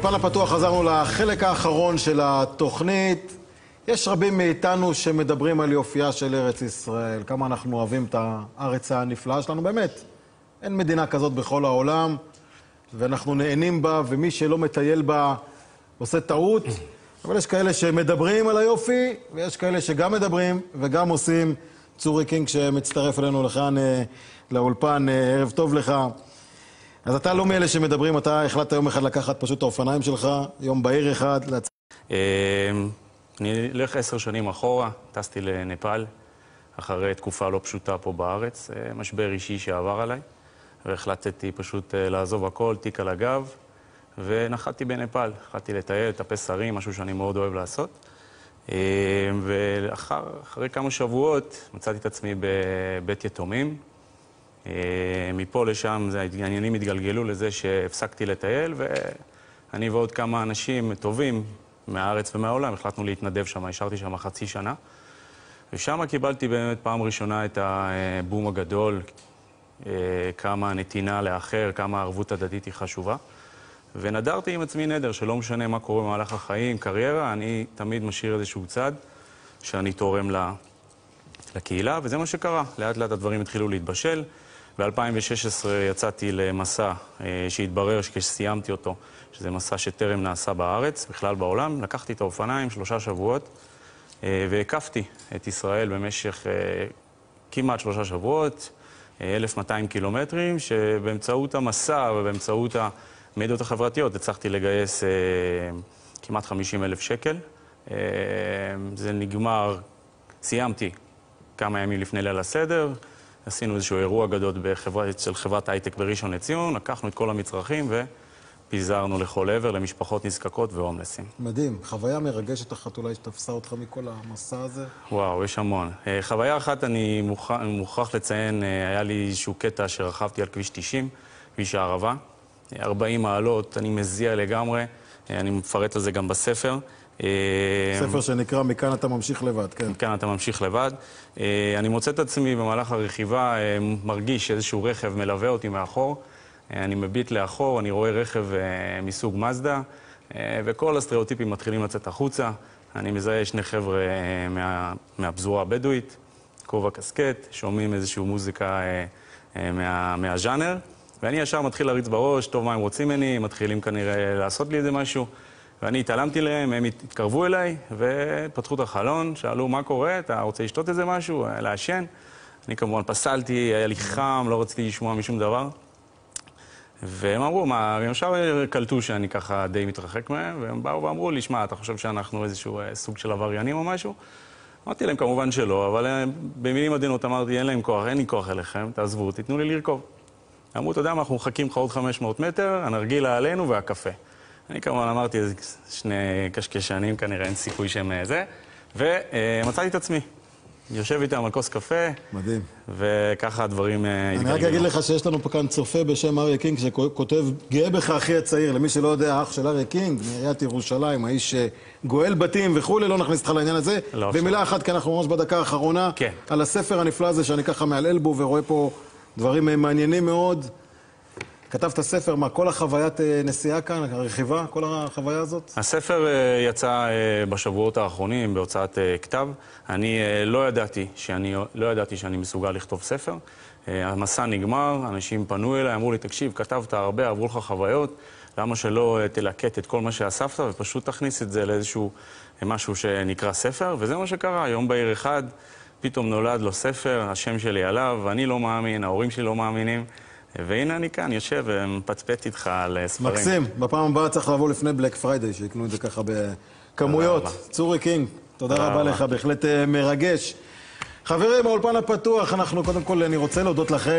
באולפן הפתוח חזרנו לחלק האחרון של התוכנית. יש רבים מאיתנו שמדברים על יופייה של ארץ ישראל, כמה אנחנו אוהבים את הארץ הנפלאה שלנו, באמת. אין מדינה כזאת בכל העולם, ואנחנו נהנים בה, ומי שלא מטייל בה עושה טעות. אבל יש כאלה שמדברים על היופי, ויש כאלה שגם מדברים וגם עושים. צורי קינג שמצטרף אלינו לכאן אה, לאולפן, אה, ערב טוב לך. אז אתה לא מאלה שמדברים, אתה החלטת יום אחד לקחת פשוט את האופניים שלך, יום בהיר אחד. אמ, אני אלך עשר שנים אחורה, טסתי לנפאל, אחרי תקופה לא פשוטה פה בארץ, אה, משבר אישי שעבר עליי, והחלטתי פשוט אה, לעזוב הכל, תיק על הגב, ונחתתי בנפאל. החלטתי לטייל, לטפס הרים, משהו שאני מאוד אוהב לעשות. אמ, ואחרי כמה שבועות מצאתי את עצמי בבית יתומים. אה, מפה לשם העניינים התגלגלו לזה שהפסקתי לטייל, ואני ועוד כמה אנשים טובים מהארץ ומהעולם החלטנו להתנדב שם, השארתי שם חצי שנה. ושם קיבלתי באמת פעם ראשונה את הבום הגדול, אה, כמה נתינה לאחר, כמה ערבות הדדית היא חשובה. ונדרתי עם עצמי נדר, שלא משנה מה קורה במהלך החיים, קריירה, אני תמיד משאיר איזשהו צד שאני תורם לקהילה, וזה מה שקרה. לאט לאט הדברים התחילו להתבשל. ב-2016 יצאתי למסע אה, שהתברר כשסיימתי אותו, שזה מסע שטרם נעשה בארץ, בכלל בעולם. לקחתי את האופניים שלושה שבועות אה, והקפתי את ישראל במשך אה, כמעט שלושה שבועות, 1,200 קילומטרים, שבאמצעות המסע ובאמצעות המדיות החברתיות הצלחתי לגייס כמעט 50 אלף שקל. זה נגמר, סיימתי כמה ימים לפני ליל הסדר. עשינו איזשהו אירוע גדול בחברה, אצל חברת הייטק בראשון לציון, לקחנו את כל המצרכים ופיזרנו לכל עבר למשפחות נזקקות והומלסים. מדהים. חוויה מרגשת אחת אולי שתפסה אותך מכל המסע הזה? וואו, יש המון. אה, חוויה אחת אני מוכרח, מוכרח לציין, אה, היה לי איזשהו קטע שרכבתי על כביש 90, כביש הערבה. 40 מעלות, אני מזיע לגמרי, אה, אני מפרט על זה גם בספר. אה, ספר שנקרא מכאן אתה ממשיך לבד, כן. מכאן אתה ממשיך לבד. אה, אני מוצא את עצמי במהלך הרכיבה, אה, מרגיש איזשהו רכב מלווה אותי מאחור. אני מביט לאחור, אני רואה רכב מסוג מזדה, וכל הסטריאוטיפים מתחילים לצאת החוצה. אני מזהה שני חבר'ה מה, מהפזורה הבדואית, כובע קסקט, שומעים איזושהי מוזיקה מה, מהז'אנר, ואני ישר מתחיל להריץ בראש, טוב, מה הם רוצים ממני, מתחילים כנראה לעשות לי איזה משהו. ואני התעלמתי להם, הם התקרבו אליי ופתחו את החלון, שאלו מה קורה, אתה רוצה לשתות איזה משהו, לעשן? אני כמובן פסלתי, היה לי חם, לא רציתי לשמוע משום דבר. והם אמרו, מה, הם ישר קלטו שאני ככה די מתרחק מהם, והם באו ואמרו לי, שמע, אתה חושב שאנחנו איזשהו אה, סוג של עבריינים או משהו? אמרתי להם כמובן שלא, אבל אה, במילים עדינות אמרתי, אין להם כוח, אין לי כוח אליכם, תעזבו, תיתנו לי לרכוב. אמרו, אתה יודע מה, אנחנו מחכים לך עוד 500 מטר, הנרגילה עלינו והקפה. אני כמובן אמרתי, איזה שני קשקשנים כנראה, אין סיכוי שהם אה, זה, ומצאתי את עצמי. יושב איתם על כוס קפה. מדהים. וככה הדברים התגלגלו. אני רק אגיד לך שיש לנו פה כאן צופה בשם אריה קינג, שכותב, גאה בך אחי הצעיר. למי שלא יודע, אח של אריה קינג, מעיריית ירושלים, האיש שגואל בתים וכולי, לא נכניס אותך לעניין הזה. לא ומילה אחת, כי אנחנו ממש בדקה האחרונה, כן. על הספר הנפלא הזה שאני ככה מהלל בו ורואה פה דברים מעניינים מאוד. כתבת ספר, מה, כל החוויית אה, נסיעה כאן, הרכיבה, כל החוויה הזאת? הספר אה, יצא אה, בשבועות האחרונים בהוצאת כתב. אני לא ידעתי שאני, לא ידעתי שאני מסוגל לכתוב ספר. המסע נגמר, אנשים פנו אליי, אמרו לי, תקשיב, כתבת הרבה, עברו לך חוויות, למה שלא תלקט את כל מה שאספת ופשוט תכניס את זה לאיזשהו משהו שנקרא ספר? וזה מה שקרה, יום בהיר אחד, פתאום נולד לו ספר, השם שלי עליו, אני לא מאמין, ההורים שלי לא מאמינים. והנה אני כאן, יושב ומפצפץ איתך על אה, ספרים. מקסים. בפעם הבאה צריך לבוא לפני בלק פריידיי, שיקנו את זה ככה בכמויות. צורי קינג, תודה רבה לך, בהחלט אה, מרגש. חברים, האולפן הפתוח, אנחנו קודם כל, אני רוצה להודות לכם.